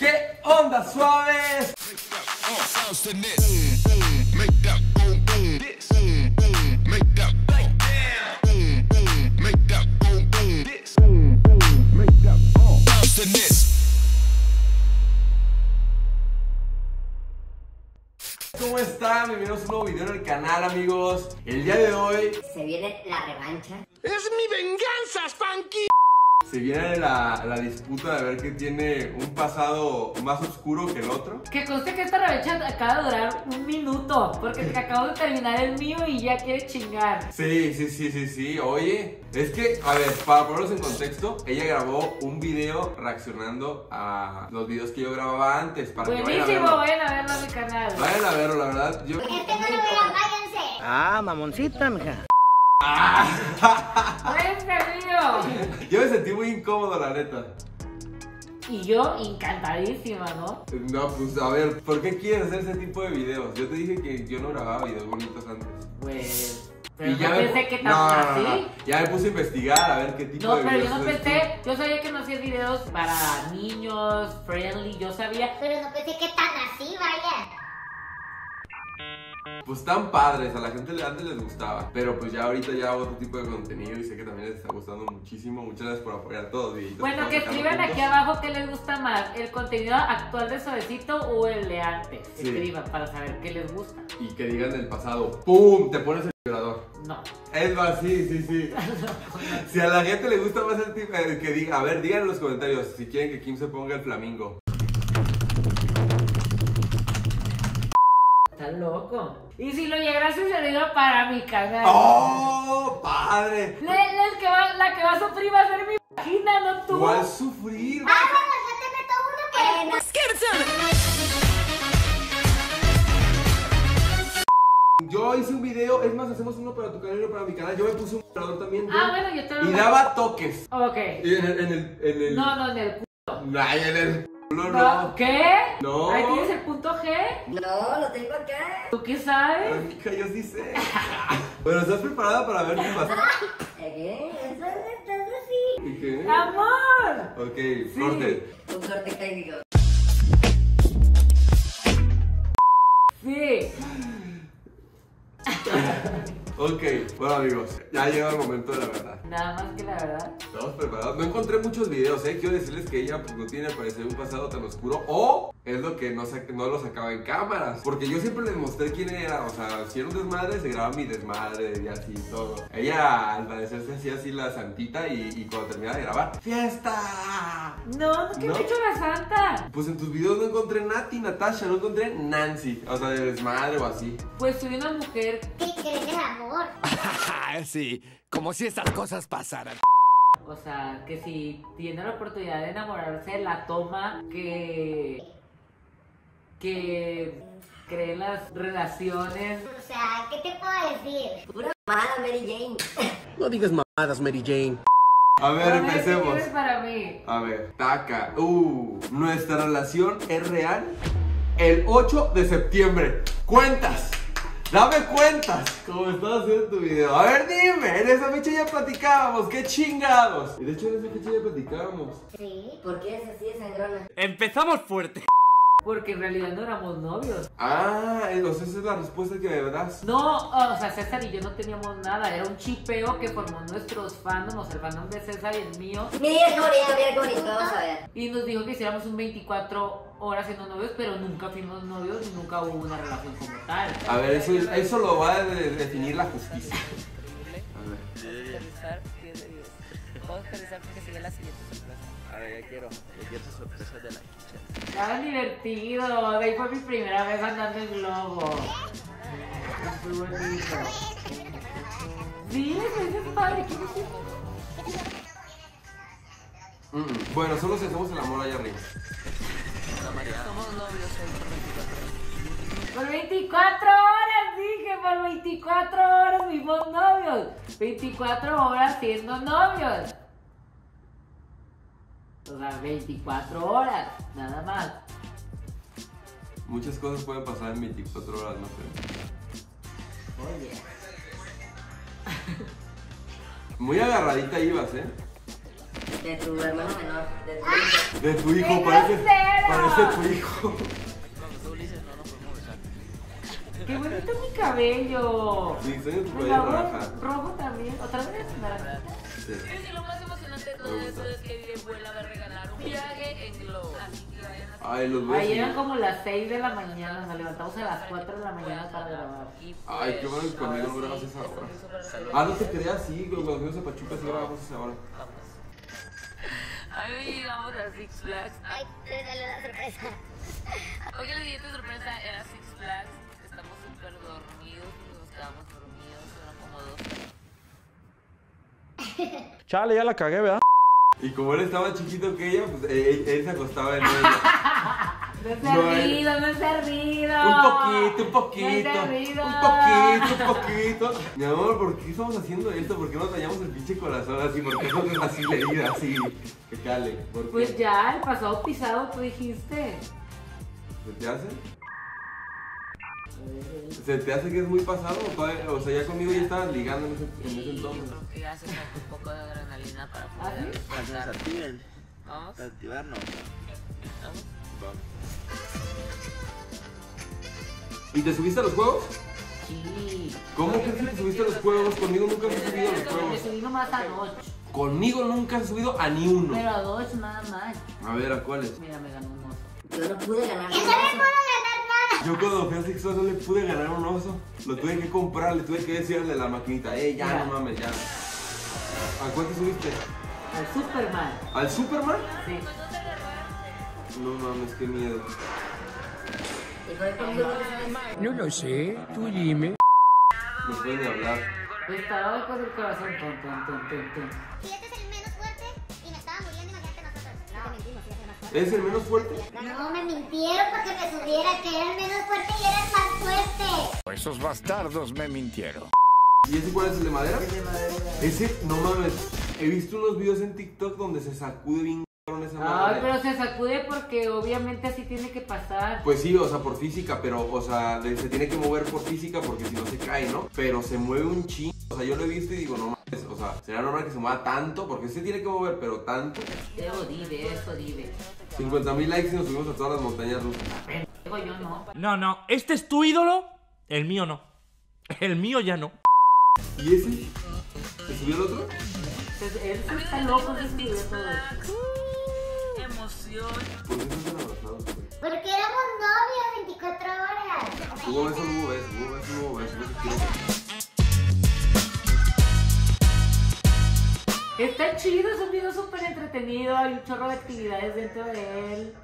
¿Qué onda, suaves? ¿Cómo están? Bienvenidos a un nuevo video en el canal, amigos. El día de hoy Se viene la revancha. Se viene la, la disputa de ver quién tiene un pasado más oscuro que el otro. Que conste que esta revancha acaba de durar un minuto, porque te acabo de terminar el mío y ya quiere chingar. Sí, sí, sí, sí, sí. Oye, es que, a ver, para ponerlos en contexto, ella grabó un video reaccionando a los videos que yo grababa antes. Para que vayan a Buenísimo, verlo. vayan a verlo en mi canal. Vayan a verlo, la verdad. Yo. Gente, no lo vean, váyanse. Ah, mamoncita, mija. ¡Venga, mío! Yo me sentí muy incómodo, la neta. Y yo encantadísima, ¿no? No, pues a ver, ¿por qué quieres hacer ese tipo de videos? Yo te dije que yo no grababa videos bonitos antes. Pues. Pero Y no me- pensé que tan no, no, no, así. no. Ya me puse a investigar a ver qué tipo No, de pero yo videos no haces tú. pensé, yo sabía que no hacías videos para niños, friendly, yo sabía. Pero no pensé que tan así, vaya. Pues tan padres, a la gente antes les gustaba. Pero pues ya ahorita ya hago otro tipo de contenido y sé que también les está gustando muchísimo. Muchas gracias por apoyar todos los videitos Bueno, que escriban aquí abajo qué les gusta más, el contenido actual de Suavecito o el de antes. Sí. Escriban para saber qué les gusta. Y que digan del pasado, ¡pum! Te pones el vibrador. No. Es más, sí, sí, sí. si a la gente le gusta más el tipo que diga, a ver, digan en los comentarios si quieren que Kim se ponga el flamingo. Estás loco. Y si lo llegaras a sucedido para mi canal. ¡Oh! ¡Padre! Le- le- el que va- la que va a sufrir va a ser mi vagina, no tú. ¿Cuál sufrir? Ah, bueno, yo te meto uno, pero... Yo hice un video, es más, hacemos uno para tu canal y uno para mi canal. Yo me puse un vibrador también. Ah, bueno, yo te lo Y daba toques. Ok. Y en el. En el, en el No, no, en el culo. Ay, en el culo No, no. ¿Qué? No. Ahí tienes el punto G. No, lo tengo acá. ¿Tú qué sabes? Ay, yo sí sé. bueno, ¿estás preparada para ver qué pasa? ¿Qué? Eso es así. ¿Y qué? ¡Amor! Ok, Sí. corte. Un corte técnico. Sí. Ok, bueno amigos, ya llegó el momento de la verdad. Nada más que la verdad. Estamos preparados. No encontré muchos videos, ¿eh? Quiero decirles que ella pues, no tiene al parecer un pasado tan oscuro. O es lo que no, lo sacaba en cámaras. Porque yo siempre les mostré quién era. O sea, si era un desmadre, se grababa mi desmadre y así todo. Ella al parecer se hacía así la santita y, y cuando terminaba de grabar, ¡Fiesta! No, ¿qué ¿No? me ha hecho la santa? Pues en tus videos no encontré Nati, Natasha, no encontré Nancy. O sea, de desmadre o así. Pues soy una mujer, ¿Qué creen el amor? sí, como si estas cosas pasaran. o sea, que si tiene la oportunidad de enamorarse, la toma, que. que cree en las relaciones. O sea, ¿qué te puedo decir? Pura mala Mary Jane. No digas mamadas, Mary Jane. A ver, ¿qué empecemos. quieres para mí? A ver, taca. Uh, nuestra relación es real el 8 de septiembre. Cuentas. Dame cuentas. Como estás haciendo tu video. A ver, dime. En esa fecha ya platicábamos. Qué chingados. Y de hecho, en esa fecha ya platicábamos. Sí. ¿Por qué es así de sangrona? Empezamos fuerte. Porque en realidad no éramos novios. Ah, entonces esa es la respuesta que me das. No, o sea, César y yo no teníamos nada. Era un chipeo que formó nuestros fandoms, el fandom de César y el mío. Mira qué bonito, mira qué bonito. Vamos a ver. Y nos dijo que hiciéramos un 24 horas siendo novios, pero nunca fuimos novios y nunca hubo una relación como tal. A ver, eso, eso lo va a de- definir la justicia. A ver. revisar 10 de 10. Vamos a revisar porque sigue la siguiente sorpresa. A ver, ya quiero. Ya quiero esa sorpresa de la chicha. Estaba divertido. De ahí fue mi primera vez andando en globo. Muy bonito. Sí, ese es padre. ¿Quién es? Mm, mm. Bueno, solo si hacemos el amor allá arriba. Somos novios por 24 horas. Por 24 horas, dije, por 24 horas fuimos novios. 24 horas siendo novios. O sea, 24 horas, nada más. Muchas cosas pueden pasar en 24 horas, no creo. Oye. Muy agarradita ibas, ¿eh? De tu hermano menor. De tu hijo. De tu hijo, ¡Qué parece, parece tu hijo. Qué bonito mi cabello. Sí, soy tu cabello naranja. rojo también. Otra vez naranja. Sí. Y lo más emocionante de todo eso es que Videbuela va a regalar un viaje en Globo. Así que vayan a Ay, los a Ayer eran como las 6 de la mañana, nos levantamos a las 4 de la mañana para grabar. y Ay, qué bueno que conmigo no grabas esa hora. Ah, no te creas, sí, cuando fuimos a Pachuca sí grabamos esa hora. Ahí llegamos a Six Flags. Ay, te salió la sorpresa. Hoy la siguiente sorpresa era Six Flags. Estamos súper dormidos, nos quedamos dormidos, eran como dos. Chale, ya la cagué, ¿verdad? Y como él estaba chiquito que ella, pues él, él se acostaba en ella. No he No, servido, no he servido. Un poquito, un poquito, No he servido. un poquito, un poquito. Mi amor, ¿por qué estamos haciendo esto? ¿Por qué nos dañamos el pinche corazón así? ¿Por qué no es así leída, así? Que cale. ¿Por qué? Pues ya, el pasado pisado tú dijiste. ¿Se te hace? ¿Se te hace que es muy pasado? ¿O todavía- O sea, ya conmigo ya estabas ligando en ese, en ese Y yo entonces. creo que ya se sacó un poco de adrenalina para ¿Ah, poder sí? activen. Vamos, Para activarnos. vamos. ¿Y te subiste a los juegos? Sí. ¿Cómo que te subiste a los juegos? Conmigo nunca se ha subido a los Me juegos. subí nomás a Dodge. Conmigo nunca ha subido a ni uno. Pero a Dodge nada más. A ver, ¿a cuáles? Mira, me ganó un oso. Yo no pude ganar. Yo no puedo ganar nada. Yo cuando fui a Six no le pude ganar un oso. Lo tuve que comprar, le tuve que decir de la maquinita, eh, ya, Ya. no mames, ya. ¿A cuál te subiste? Al Superman. ¿Al Superman? Sí. No mames, qué miedo. No lo sé, tú dime. No pueden ni hablar. Estaba con el corazón. Ton, ton, ton, ton, ton. Si este es el menos fuerte y me estaba muriendo, imagínate nosotros. No, mentimos, sí, es el más fuerte. ¿Es el menos fuerte? No me mintieron porque me subiera, que era el menos fuerte y era el más fuerte. Esos bastardos me mintieron. ¿Y ese cuál es el de madera? El de madera. Ese, no mames. He visto unos videos en TikTok donde se sacude bien madre. pero se sacude porque obviamente así tiene que pasar. Pues sí, o sea, por física, pero, o sea, se tiene que mover por física porque si no se cae, ¿no? Pero se mueve un chingo. O sea, yo lo he visto y digo, no mames, o sea, será normal que se mueva tanto, porque se tiene que mover, pero tanto. Eso dive, eso dive. 50 mil likes y nos subimos a todas las montañas rusas. Digo yo no. No, no. ¿Este es tu ídolo? El mío no. El mío ya no. ¿Y ese? ¿Se subió el otro? Entonces, él está loco, se subió todo. Porque éramos novios 24 horas. Hubo beso, no hubo beso, hubo beso, no hubo beso, no te quiero. Está chido, es un video súper entretenido, hay un chorro de actividades dentro de él.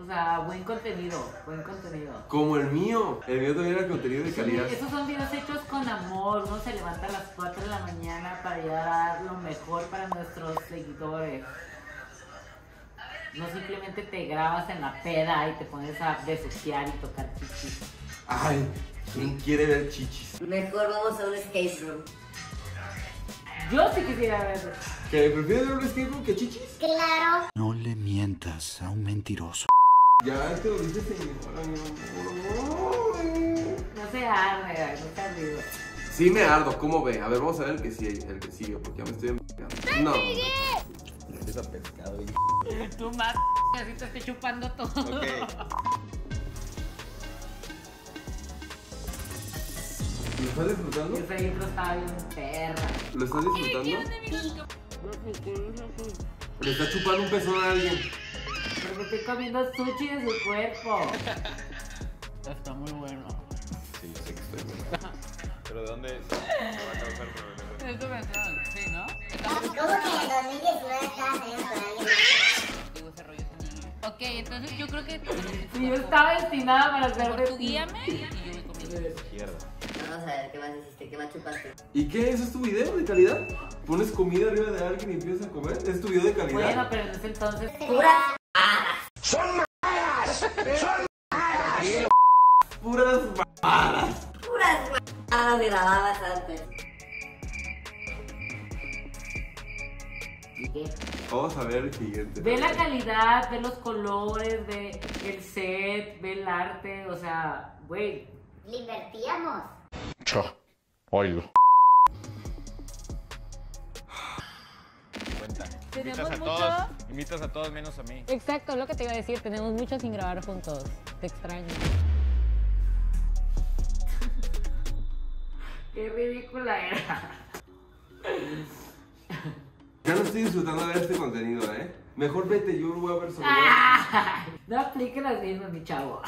O sea, buen contenido, buen contenido. Como el mío. El mío también era contenido de Sí, calidad. esos son videos hechos con amor, uno se levanta a las 4 de la mañana para ir a dar lo mejor para nuestros seguidores. No simplemente te grabas en la peda y te pones a besuquear y tocar chichis. Ay, ¿quién quiere ver chichis? Mejor vamos a un escape room. Yo sí quisiera ver. ¿Que prefieres ver un escape room que chichis? Claro. No le mientas a un mentiroso. Ya es que lo dices señora, mi amor. No se arde, ay, no se ardido. Sí me ardo, ¿cómo ve? A ver, vamos a ver el que sigue, el que sigue, porque ya me estoy empezando. Empieza pescado y... Tú más, así te estoy chupando todo. ¿Lo estás disfrutando? Esa intro estaba bien perra. ¿Lo estás disfrutando? Le está chupando un pezón a alguien. Porque estoy comiendo sushi de su cuerpo. Está muy bueno. Sí, yo sé que estoy bueno. ¿Pero de dónde me va a causar problemas? Es tu versión, sí, ¿no? ¿Cómo que en el 2019 estaba saliendo con alguien más? Digo, ese rollo es un niño. Ok, entonces yo creo que... Sí, yo estaba destinada para ser de Tú guíame y yo voy comiendo. Izquierda. Vamos a ver qué más hiciste, qué más chupaste. ¿Y qué? ¿Eso es tu video de calidad? ¿Pones comida arriba de alguien y empiezas a comer? ¿Es tu video de calidad? Bueno, pero en ese entonces. Pura Puras mamadas. puras mamadas grababas antes. Vamos a ver el siguiente. Ve la calidad, ve los colores, ve el set, ve el arte, o sea, güey. Le invertíamos. Cuenta. Invitas Tenemos a mucho. todos, invitas a todos menos a mí. Exacto, lo que te iba a decir. Tenemos mucho sin grabar juntos. Te extraño. Qué ridícula era. Ya no estoy disfrutando de ver este contenido, ¿eh? Mejor vete, yo voy a ver solo. Ay, No apliquen las mismas, mi chavo.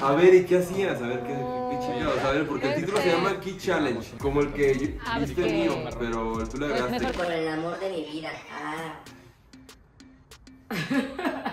A ver, ¿y qué hacías? A ver, ¿qué, qué chingados? A ver, porque el título se llama Key Challenge, como el que yo- Ah, viste el que- mío, pero tú le agregaste. Por el amor de mi vida. Ah.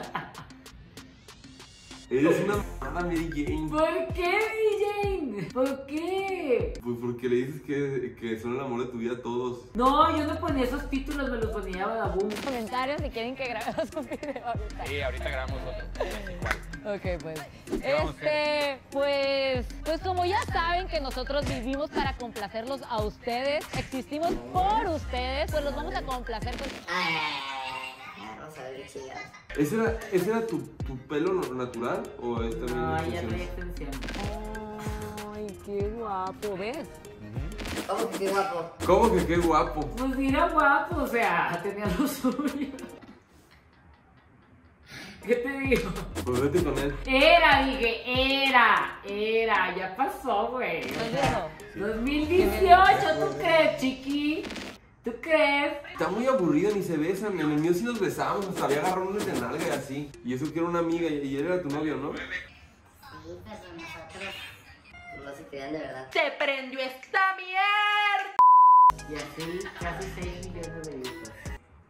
Eres una mamada, Mary Jane. ¿Por qué, DJ? ¿Por qué? Pues porque le dices que, que son el amor de tu vida todos. No, yo no ponía esos títulos, me los ponía Badabum. Comentarios si quieren que grabemos un video ahorita. Sí, ahorita grabamos otro. Igual. Ok, pues. a Este, pues, pues como ya saben que nosotros vivimos para complacerlos a ustedes, existimos por ustedes, pues los vamos a complacer con... ¿Ese era, ese era tu, tu pelo natural o es también No, ya traía extensión. Ay, qué guapo, ¿ves? ¿Cómo que qué guapo? ¿Cómo que qué guapo? Pues era guapo, o sea, tenía lo suyo. ¿Qué te digo? Pues vete con él. Era, dije, era, era, ya pasó, güey. O ¿Estás sea, viendo? 2018, ¿tú crees, chiqui? ¿Tú crees? Está muy aburrido, ni se besan. En el mío sí nos besamos, hasta había agarrones de nalga y así. Y eso que era una amiga y, él era tu novio, ¿no? Sí, pero nosotros no se crean de verdad. ¡Se prendió esta mierda! Y así, casi 6 millones de vistas.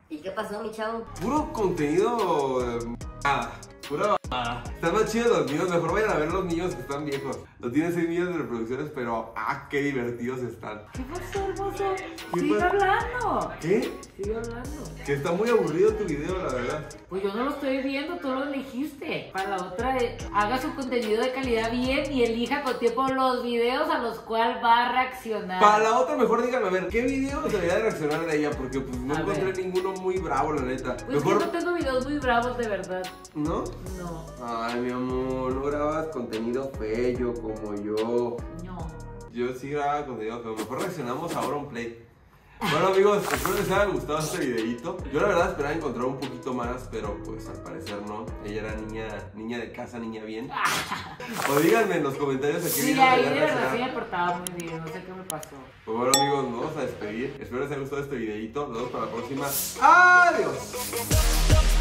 ¿Y qué pasó, mi chavo? Puro contenido. eh, Nada. Pura mamada. Están más chidos los míos. Mejor vayan a ver los niños que están viejos. No tienen 6 millones de reproducciones, pero ah, qué divertidos están. ¿Qué pasó, hermoso? ¿Qué Sigue hablando. ¿Qué? Sigue hablando. Que está muy aburrido tu video, la verdad. Pues yo no lo estoy viendo, tú lo elegiste. Para la otra, eh, haga su contenido de calidad bien y elija con tiempo los videos a los cuales va a reaccionar. Para la otra, mejor díganme, a ver, ¿qué video debería de reaccionar de ella? Porque pues no A encontré ver. ninguno muy bravo, la neta. Pues mejor. que no tengo videos muy bravos, de verdad. ¿No? No, Ay, mi amor, no grabas contenido feo como yo. no. Yo sí grababa contenido feo. Mejor reaccionamos ahora a un play. Bueno amigos, espero les haya gustado este videito. Yo la verdad esperaba encontrar un poquito más, pero pues al parecer no. Ella era niña, niña de casa, niña bien. O díganme en los comentarios aquí. Sí, ahí de verdad sí me portaba muy bien, no sé qué me pasó. Pues bueno amigos, nos vamos a despedir. Espero les haya gustado este videito. Nos vemos para la próxima. Adiós.